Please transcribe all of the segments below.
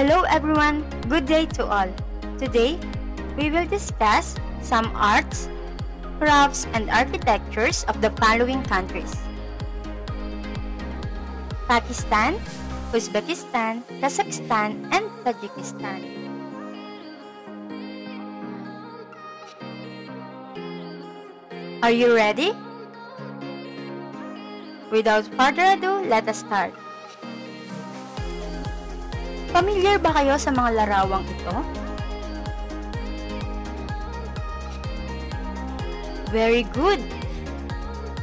Hello everyone, good day to all. Today, we will discuss some arts, crafts, and architectures of the following countries. Pakistan, Uzbekistan, Kazakhstan, and Tajikistan. Are you ready? Without further ado, let us start. Familiar ba kayo sa mga larawang ito? Very good!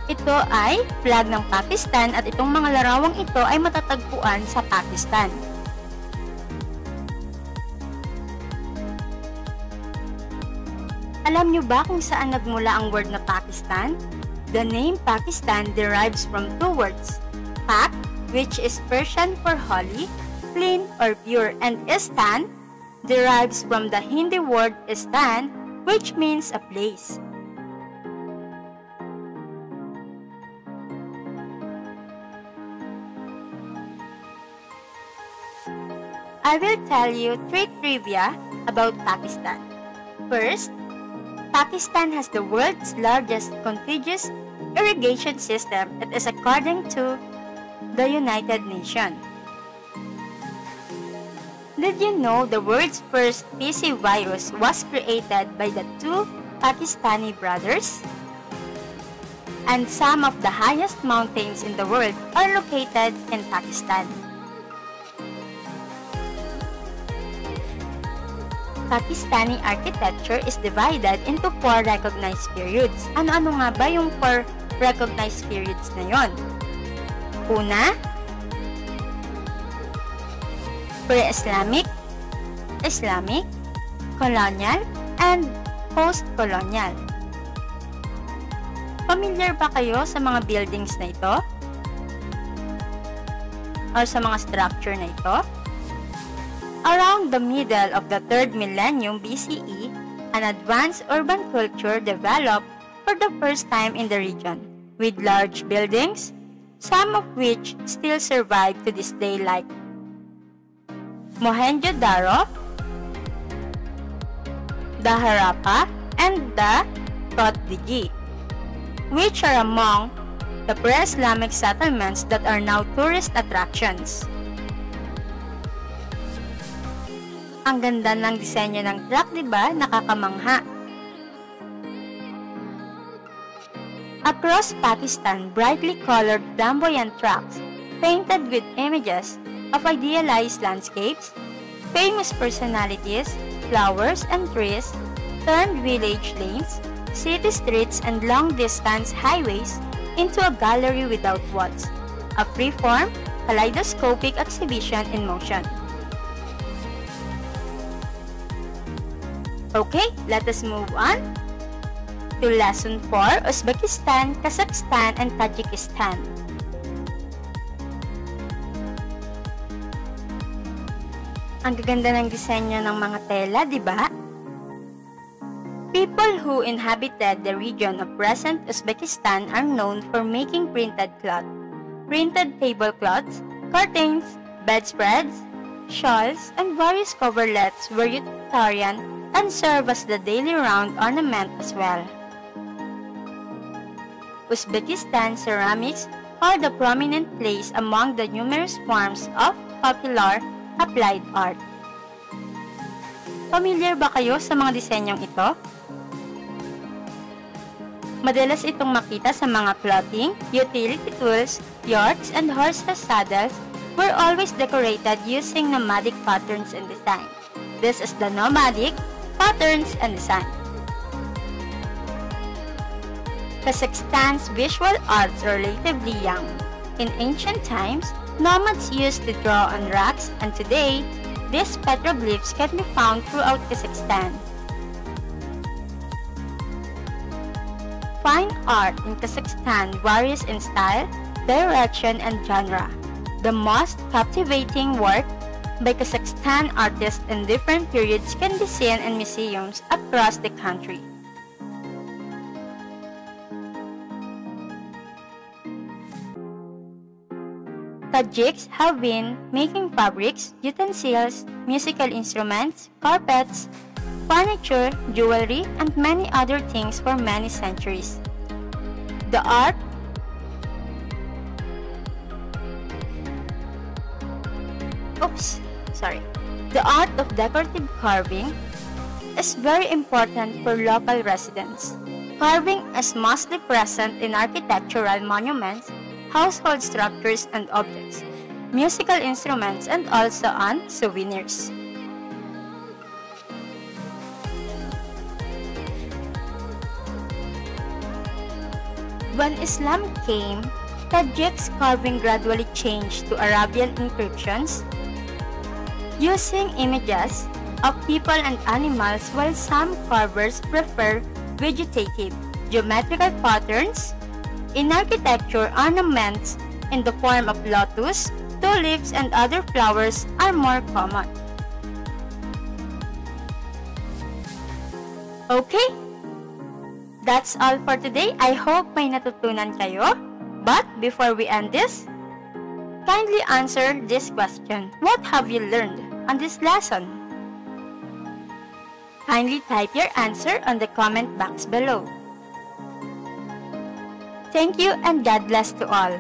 Ito ay flag ng Pakistan at itong mga larawang ito ay matatagpuan sa Pakistan. Alam niyo ba kung saan nagmula ang word na Pakistan? The name Pakistan derives from two words, Pak, which is Persian for holy, clean or pure, and Istan derives from the Hindi word Istan, which means a place. I will tell you three trivia about Pakistan. First, Pakistan has the world's largest contiguous irrigation system. It is according to the United Nations. Did you know the world's first PC virus was created by the two Pakistani brothers? And some of the highest mountains in the world are located in Pakistan. Pakistani architecture is divided into four recognized periods. Ano-ano nga ba yung four recognized periods na yon? Una, pre-Islamic, Islamic, colonial, and post-colonial. Familiar ba kayo sa mga buildings na ito? Or sa mga structure na ito? Around the middle of the 3rd millennium BCE, an advanced urban culture developed for the first time in the region, with large buildings, some of which still survive to this day like Mohenjo-Daro, the Harappa, and the Kotdiji, which are among the pre-Islamic settlements that are now tourist attractions. Ang ganda ng disenyo ng truck, di ba? Nakakamangha. Across Pakistan, brightly colored flamboyant trucks painted with images of idealized landscapes, famous personalities, flowers and trees, turned village lanes, city streets and long-distance highways into a gallery without walls, a free-form, kaleidoscopic exhibition in motion. Okay, let us move on to Lesson 4, Uzbekistan, Kazakhstan, and Tajikistan. Ang gaganda ng disenyo ng mga tela, di ba? People who inhabited the region of present Uzbekistan are known for making printed cloth, printed tablecloths, curtains, bedspreads, shawls, and various coverlets were utilitarian and serve as the daily round ornament as well. Uzbekistan ceramics hold a prominent place among the numerous forms of popular applied art. Familiar ba kayo sa mga disenyong ito? Madalas itong makita sa mga clothing, utility tools, yachts, and horseless saddles were always decorated using nomadic patterns and design. This is the nomadic patterns, and design. Kazakhstan's visual arts relatively young. In ancient times, nomads used to draw on rocks and today, these petroglyphs can be found throughout Kazakhstan. Fine art in Kazakhstan varies in style, direction, and genre. The most captivating work by Kazakhstan artists in different periods can be seen in museums across the country. Tajiks have been making fabrics, utensils, musical instruments, carpets, furniture, jewelry, and many other things for many centuries. The art Oops, sorry. The art of decorative carving is very important for local residents. Carving is mostly present in architectural monuments, household structures and objects, musical instruments, and also on souvenirs. When Islam came, Tajik's carving gradually changed to Arabian inscriptions, using images of people and animals while some carvers prefer vegetative, geometrical patterns. In architecture, ornaments in the form of lotus, tulips, and other flowers are more common. Okay, that's all for today. I hope may natutunan kayo. But before we end this, kindly answer this question. What have you learned on this lesson? Kindly type your answer on the comment box below. Thank you and God bless to all.